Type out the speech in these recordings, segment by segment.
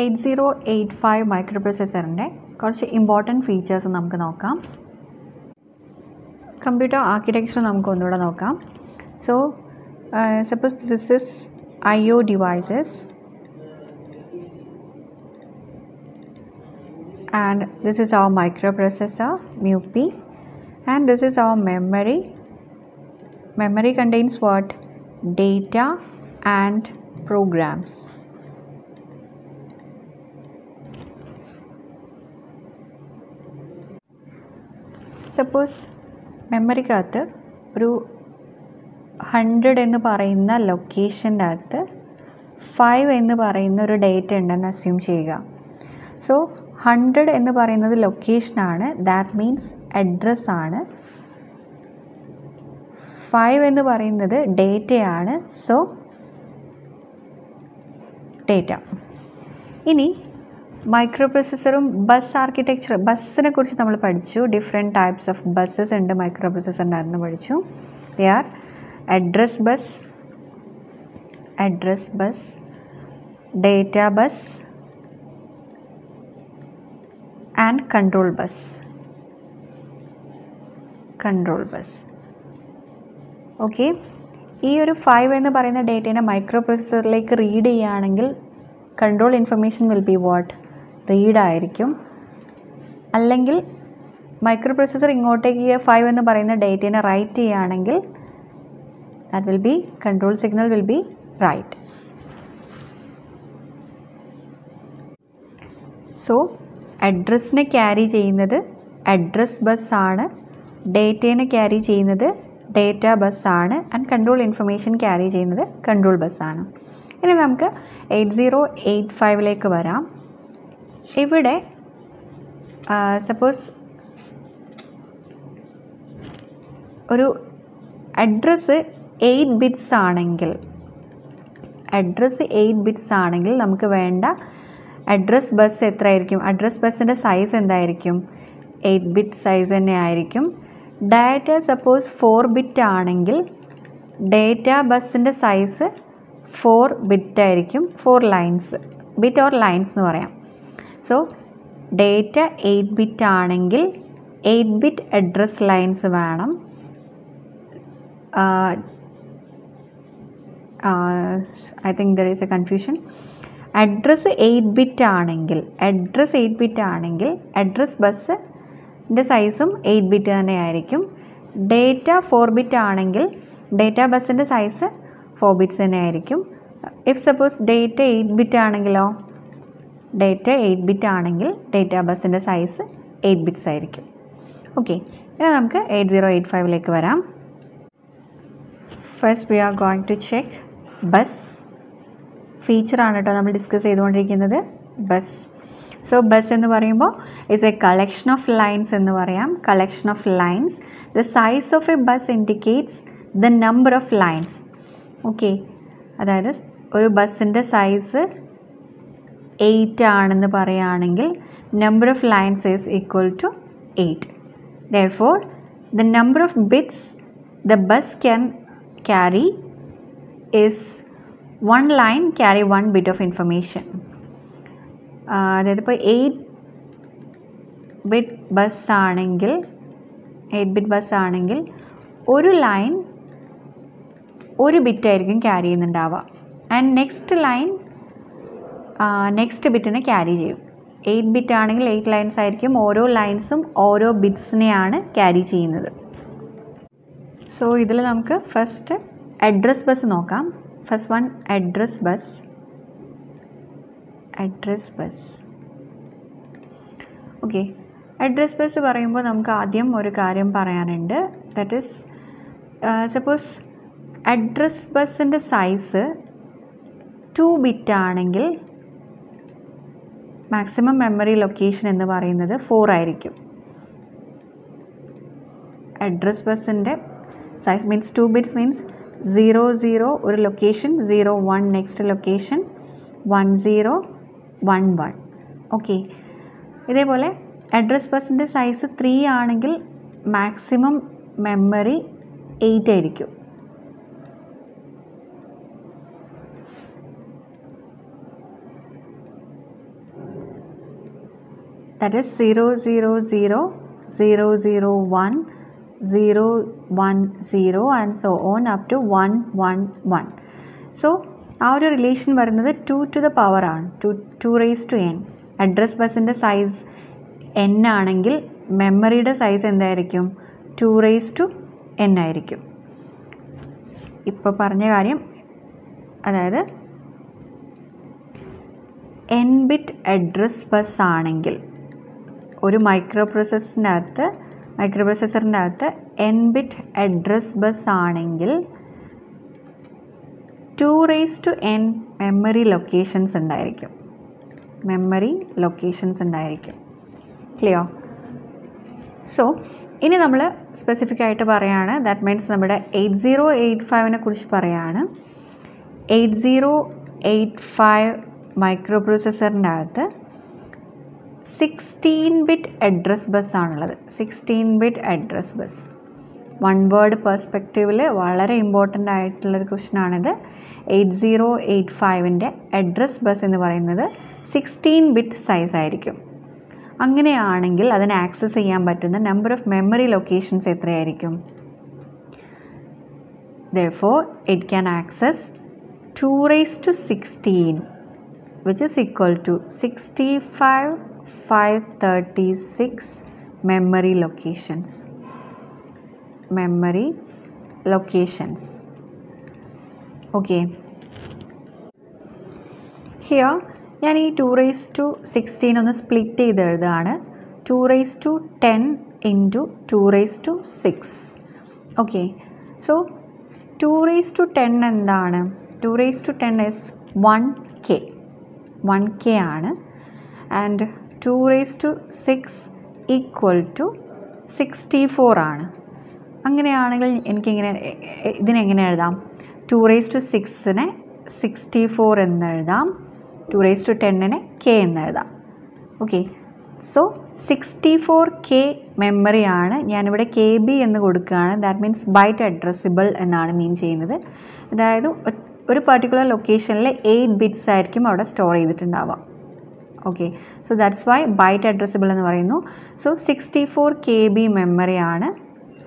Eight zero eight five micro പ്രൊസസ്സറിന്റെ കുറച്ച് important features നമുക്ക് നോക്കാം. കമ്പ്യൂട്ടർ ആർക്കിടെക്ചർ നമുക്ക് ഒന്നുകൂടെ നോക്കാം. So suppose this is I O devices and this is our microprocessor MUP and this is our memory. Memory contains what? Data and programs. Suppose മെമ്മറിക്കകത്ത് ഒരു hundred എന്ന് പറയുന്ന ലൊക്കേഷന്റെ അകത്ത് ഫൈവ് എന്ന് പറയുന്ന ഒരു ഡേറ്റ ഉണ്ടെന്ന് അസ്യൂം ചെയ്യുക. സോ ഹൺഡ്രഡ് എന്ന് പറയുന്നത് ലൊക്കേഷനാണ് ദാറ്റ് മീൻസ് അഡ്രസ് ആണ്. ഫൈവ് എന്ന് പറയുന്നത് ഡേറ്റയാണ് സോ ഡേറ്റ ഇനി മൈക്രോ പ്രോസസ്സറും ബസ് ആർക്കിടെക്ചർ ബസ്സിനെ കുറിച്ച് നമ്മൾ പഠിച്ചു. ഡിഫറെന്റ് ടൈപ്സ് ഓഫ് ബസ്സസ് ഉണ്ട്. മൈക്രോ പ്രോസസ്സറിന്റെ പഠിച്ചു. They are address bus address bus data bus and control bus control bus okay ഈ ഒരു ഫൈവ് എന്ന് പറയുന്ന ഡേറ്റേനെ മൈക്രോ പ്രോസസ്സറിലേക്ക് റീഡ് ചെയ്യുകയാണെങ്കിൽ control information will be what read ആയിരിക്കും. അല്ലെങ്കിൽ മൈക്രോ പ്രൊസസർ ഇങ്ങോട്ടേക്ക് ഫൈവ് എന്ന് പറയുന്ന ഡേറ്റേനെ റൈറ്റ് ചെയ്യുകയാണെങ്കിൽ that will be control signal will be write so അഡ്രസ്സിനെ carry ചെയ്യുന്നത് അഡ്രസ് ബസ്സാണ് ഡേറ്റേനെ ക്യാരി ചെയ്യുന്നത് ഡേറ്റ ബസ്സാണ് ആൻഡ് കൺട്രോൾ ഇൻഫർമേഷൻ ക്യാരി ചെയ്യുന്നത് കൺട്രോൾ ബസ്സാണ് ഇനി നമുക്ക് എയ്റ്റ് സീറോ എയ്റ്റ് ഫൈവിലേക്ക് വരാം. ഇവിടെ സപ്പോസ് ഒരു അഡ്രസ്സ് എയ്റ്റ് ബിറ്റ്സ് ആണെങ്കിൽ അഡ്രസ്സ് എയ്റ്റ് ബിറ്റ്സ് ആണെങ്കിൽ നമുക്ക് വേണ്ട അഡ്രസ് ബസ് എത്രയായിരിക്കും? അഡ്രസ് ബസ്സിന്റെ സൈസ് എന്തായിരിക്കും? എയ്റ്റ് ബിറ്റ് സൈസ് തന്നെ ആയിരിക്കും. ഡാറ്റ സപ്പോസ് ഫോർ ബിറ്റ് ആണെങ്കിൽ ഡേറ്റ ബസ്സിന്റെ സൈസ് ഫോർ ബിറ്റ് ആയിരിക്കും. Four lines bit or lines എന്ന് പറയാം. സോ ഡേറ്റ എയ്റ്റ് ബിറ്റ് ആണെങ്കിൽ എയ്റ്റ് ബിറ്റ് അഡ്രസ് ലൈൻസ് വേണം. I think there is a confusion address eight bit ആണെങ്കിൽ അഡ്രസ്സ് എയ്റ്റ് ബിറ്റ് ആണെങ്കിൽ address ബസ്സിന്റെ സൈസും എയ്റ്റ് ബിറ്റ് തന്നെ ആയിരിക്കും. ഡേറ്റ ഫോർ ബിറ്റ് ആണെങ്കിൽ ഡേറ്റ ബസ്സിന്റെ സൈസ് ഫോർ ബിറ്റ്സ് തന്നെ ആയിരിക്കും. If suppose data eight bit ആണെങ്കിലോ? ഡേറ്റ എയ്റ്റ് ബിറ്റ് ആണെങ്കിൽ ഡേറ്റ ബസ്സിന്റെ സൈസ് എയ്റ്റ് ബിറ്റ്സ് ആയിരിക്കും. ഓക്കെ ഇനി നമുക്ക് എയ്റ്റ് സീറോ എയ്റ്റ് ഫൈവിലേക്ക് വരാം. First we are going to check bus ഫീച്ചറാണ് കേട്ടോ നമ്മൾ ഡിസ്കസ് ചെയ്തുകൊണ്ടിരിക്കുന്നത് ബസ് സോ ബസ് എന്ന് പറയുമ്പോൾ is a collection of lines എന്ന് പറയാം. Collection of lines the size of a bus indicates the number of lines okay അതായത് ഒരു ബസ്സിന്റെ സൈസ് എയ്റ്റ് ആണെന്ന് പറയുകയാണെങ്കിൽ number of lines is equal to eight therefore the number of bits the bus can carry is one line carry one bit of information അതായത് ഇപ്പോൾ eight bit bus ആണെങ്കിൽ eight bit bus ആണെങ്കിൽ ഒരു line ഒരു ബിറ്റായിരിക്കും carry ചെയ്യുന്നുണ്ടാവുക. And next line next ബിറ്റിനെ carry ചെയ്യും. എയ്റ്റ് ബിറ്റ് ആണെങ്കിൽ എയ്റ്റ് ലൈൻസ് ആയിരിക്കും. ഓരോ ലൈൻസും ഓരോ ബിറ്റ്സിനെയാണ് ക്യാരി ചെയ്യുന്നത്. സോ ഇതിൽ നമുക്ക് ഫസ്റ്റ് അഡ്രസ് ബസ് നോക്കാം. First one address bus address bus okay address bus പറയുമ്പോൾ നമുക്ക് ആദ്യം ഒരു കാര്യം പറയാനുണ്ട്. ദറ്റ് ഈസ് സപ്പോസ് അഡ്രസ് ബസ്സിന്റെ സൈസ് ടു ബിറ്റ് ആണെങ്കിൽ മാക്സിമം മെമ്മറി ലൊക്കേഷൻ എന്ന് പറയുന്നത് ഫോർ ആയിരിക്കും. അഡ്രസ് ബസ്സിന്റെ size means two bits means zero zero ഒരു location zero one next location one zero one one okay ഇതേപോലെ അഡ്രസ് ബസ്സിന്റെ സൈസ് ത്രീ ആണെങ്കിൽ മാക്സിമം മെമ്മറി എയ്റ്റ് ആയിരിക്കും. That is 0 0 0 0 0 1 0 1 0 and so on up to 1 1 1 so ആ ഒരു relation വരുന്നത് two to the power ആണ്. Two to raise to N address ബസ്സിന്റെ size N ആണെങ്കിൽ മെമ്മറിയുടെ സൈസ് എന്തായിരിക്കും? ടു റേസ് ടു എൻ ആയിരിക്കും. ഇപ്പോൾ പറഞ്ഞ കാര്യം അതായത് എൻ ബിറ്റ് അഡ്രസ് ബസ് ആണെങ്കിൽ ഒരു മൈക്രോ പ്രോസസ്സിന്റെ അകത്ത് മൈക്രോ പ്രോസസ്സറിന്റെ അകത്ത് എൻ ബിറ്റ് അഡ്രസ് ബസ് ആണെങ്കിൽ two raise to N memory locations ഉണ്ടായിരിക്കും. മെമ്മറി ലൊക്കേഷൻസ് ഉണ്ടായിരിക്കും. ക്ലിയർ സോ ഇനി നമ്മൾ സ്പെസിഫിക് ആയിട്ട് പറയുകയാണ് ദാറ്റ് മീൻസ് നമ്മുടെ എയ്റ്റ് സീറോ എയ്റ്റ് ഫൈവിനെ കുറിച്ച് പറയുകയാണ് eight zero eight five micro പ്രോസസ്സറിന്റെ അകത്ത് sixteen bit address ബസ്സാണുള്ളത് sixteen bit address bus one word പെർസ്പെക്റ്റീവിൽ വളരെ ഇമ്പോർട്ടന്റ് ആയിട്ടുള്ളൊരു ക്വസ്റ്റനാണിത് എയ്റ്റ് സീറോ എയ്റ്റ് ഫൈവിന്റെ അഡ്രസ് ബസ് എന്ന് പറയുന്നത് സിക്സ്റ്റീൻ ബിറ്റ് സൈസ് ആയിരിക്കും. അങ്ങനെയാണെങ്കിൽ അതിന് ആക്സസ് ചെയ്യാൻ പറ്റുന്ന നമ്പർ ഓഫ് മെമ്മറി ലൊക്കേഷൻസ് എത്രയായിരിക്കും? Though it can access two raise to sixteen which is equal to sixty five five thirty six memory locations memory locations okay here ഞാൻ ഈ two raise to sixteen ഒന്ന് split ചെയ്ത് എഴുതുകയാണ്. Two raise to ten into two raise to six okay so two raise to ten എന്താണ്? Two raise to ten is one K one K ആണ്. And two raise to six equal to sixty four ആണ്. അങ്ങനെയാണെങ്കിൽ എനിക്കിങ്ങനെ ഇതിനെങ്ങനെ എഴുതാം? To raise to സിക്സിനെ sixty four എന്നെഴുതാം two raise to ടെന്നിനെ കെ എന്നെഴുതാം okay so sixty four K മെമ്മറിയാണ് ഞാനിവിടെ കെ ബി എന്ന് കൊടുക്കുകയാണ്. ദാറ്റ് മീൻസ് ബൈറ്റ് അഡ്രസ്സിബിൾ എന്നാണ് മീൻ ചെയ്യുന്നത്. അതായത് ഒരു പർട്ടിക്കുലർ ലൊക്കേഷനിലെ എയ്റ്റ് ബിറ്റ്സ് ആയിരിക്കും അവിടെ store ചെയ്തിട്ടുണ്ടാവുക. Okay so that's why byte addressable എന്ന് പറയുന്നു. So sixty four K B മെമ്മറിയാണ്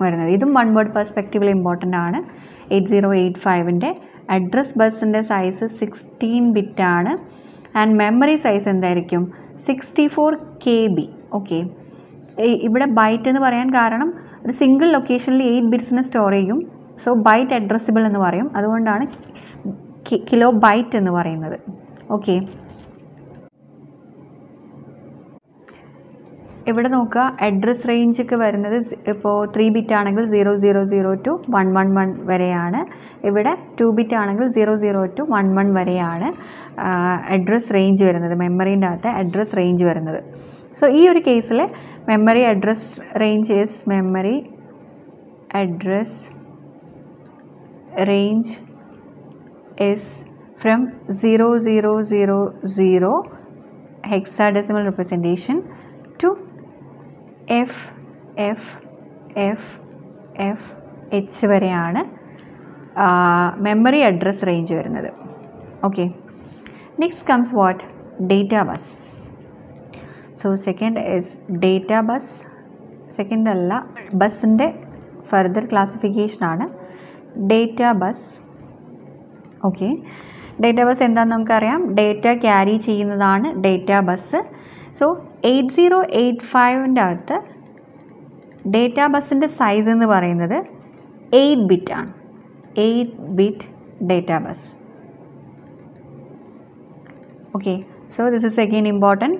വരുന്നത്. ഇതും വൺ വേർഡ് പെർസ്പെക്റ്റീവിൽ ഇമ്പോർട്ടന്റ് ആണ്. എയ്റ്റ് സീറോ എയ്റ്റ് ഫൈവിന്റെ അഡ്രസ് ബസ്സിന്റെ സൈസ് സിക്സ്റ്റീൻ ആണ്. ആൻഡ് മെമ്മറി സൈസ് എന്തായിരിക്കും? Sixty four K B okay ഇവിടെ ബൈറ്റ് എന്ന് പറയാൻ കാരണം ഒരു സിംഗിൾ ലൊക്കേഷനിൽ എയ്റ്റ് ബിറ്റ്സിനെ സ്റ്റോർ ചെയ്യും. സോ ബൈറ്റ് അഡ്രസ്സബിൾ എന്ന് പറയും. അതുകൊണ്ടാണ് കിലോ ബൈറ്റ് എന്ന് പറയുന്നത്. ഓക്കെ ഇവിടെ നോക്കുക? അഡ്രസ് റേഞ്ച് ഒക്കെ വരുന്നത് ഇപ്പോൾ ത്രീ ബിറ്റ് ആണെങ്കിൽ zero zero zero to one one one വരെയാണ്. ഇവിടെ ടു ബിറ്റ് ആണെങ്കിൽ zero zero to one one വരെയാണ് അഡ്രസ് റേഞ്ച് വരുന്നത് മെമ്മറീന്റെ അകത്ത് അഡ്രസ് റേഞ്ച് വരുന്നത്. സോ ഈ ഒരു കേസിൽ memory address range is memory address range is from zero zero zero zero hexadecimal representation F F F F H വരെയാണ് മെമ്മറി അഡ്രസ് റേഞ്ച് വരുന്നത്. Okay next comes what data bus so second is data bus second അല്ല ബസ്സിന്റെ further ക്ലാസിഫിക്കേഷനാണ് data bus okay data bus എന്താണെന്ന് നമുക്കറിയാം? Data carry ചെയ്യുന്നതാണ് data bus so eight zero eight ഫൈവിന്റെ അകത്ത് data ബസ്സിന്റെ size എന്ന് പറയുന്നത് എയ്റ്റ് ബിറ്റ് ആണ്. Eight bit data bus okay so this is again important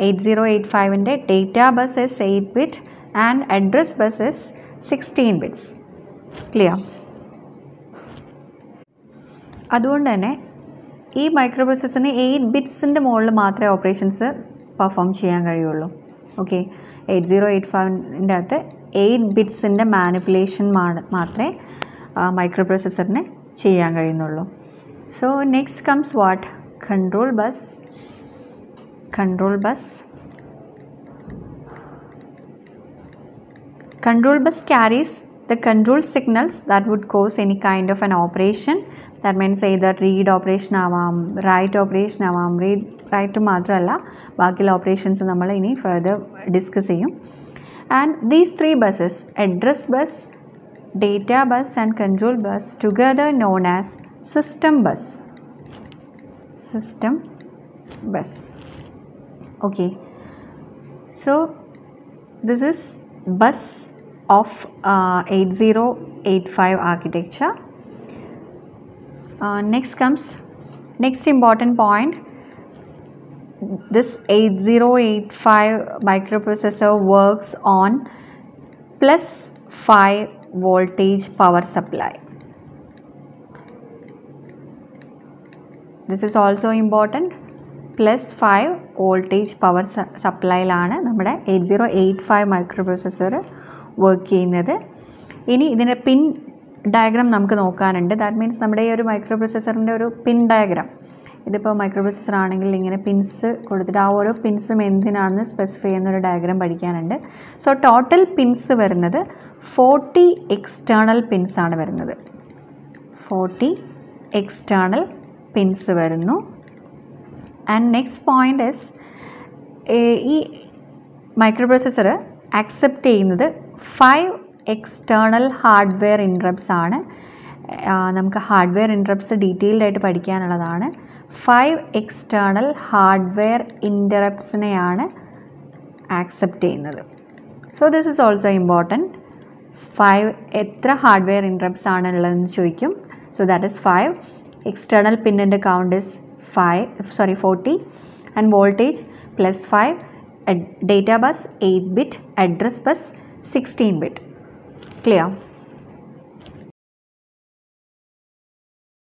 eight zero eight ഫൈവിന്റെ data bus is eight bit and address bus is sixteen bits clear അതുകൊണ്ട് തന്നെ ഈ micro പ്രോസസ്സിന് eight ബിറ്റ്സിന്റെ മുകളിൽ മാത്രമേ operations perform ചെയ്യാൻ കഴിയുള്ളൂ. Okay eight zero eight ഫൈവിന്റെ അകത്ത് eight ബിറ്റ്സിന്റെ മാനിപ്പുലേഷൻ മാത്രമേ മൈക്രോ പ്രോസസ്സറിന് ചെയ്യാൻ കഴിയുന്നുള്ളൂ. So next comes what control bus control bus control bus carries the control signals that would cause any kind of an operation. That means either read operation ആവാം write operation ആവാം read write മാത്രമല്ല ബാക്കിയുള്ള operations നമ്മൾ ഇനി further discuss ചെയ്യും and these three buses address bus data bus and control bus together known as system bus system bus okay so this is bus of uh, 8085 architecture uh, next comes next important point this 8085 microprocessor works on plus 5 voltage power supply this is also important plus five voltage power സപ്ലൈയിലാണ് നമ്മുടെ eight zero eight five microprocessor work ചെയ്യുന്നത്. ഇനി ഇതിന്റെ പിൻ diagram നമുക്ക് നോക്കാനുണ്ട്. That means നമ്മുടെ ഈ ഒരു മൈക്രോ പ്രൊസസ്സറിന്റെ ഒരു പിൻ ഡയഗ്രാം ഇതിപ്പോൾ മൈക്രോ പ്രൊസസ്സർ ആണെങ്കിൽ ഇങ്ങനെ പിൻസ് കൊടുത്തിട്ട് ആ ഓരോ പിൻസും എന്തിനാണെന്ന് സ്പെസിഫൈ ചെയ്യുന്ന ഒരു ഡയഗ്രാം പഠിക്കാനുണ്ട്. സോ ടോട്ടൽ പിൻസ് വരുന്നത് ഫോർട്ടി എക്സ്റ്റേണൽ പിൻസ് ആണ് വരുന്നത്. ഫോർട്ടി എക്സ്റ്റേണൽ പിൻസ് വരുന്നു. ആൻഡ് നെക്സ്റ്റ് പോയിന്റ് ഈ മൈക്രോ പ്രൊസസ്സർ ആക്സെപ്റ്റ് ചെയ്യുന്നത് ഫൈവ് എക്സ്റ്റേണൽ ഹാർഡ്വെയർ ഇൻട്രപ്സ് ആണ്. നമുക്ക് ഹാർഡ്വെയർ ഇൻട്രപ്സ് ഡീറ്റെയിൽഡ് ആയിട്ട് പഠിക്കാനുള്ളതാണ്. ഫൈവ് എക്സ്റ്റേണൽ ഹാർഡ്വെയർ ഇന്ററപ്സിനെയാണ് ആക്സെപ്റ്റ് ചെയ്യുന്നത്. So this is also important five എത്ര ഹാർഡ്വെയർ ഇൻട്രപ്സ് ആണ് ഉള്ളതെന്ന് ചോദിക്കും so that is five external പിന്നിന്റെ count is 5 sorry 40 and voltage plus 5 data bus 8 bit. Address bus 16 bit. Clear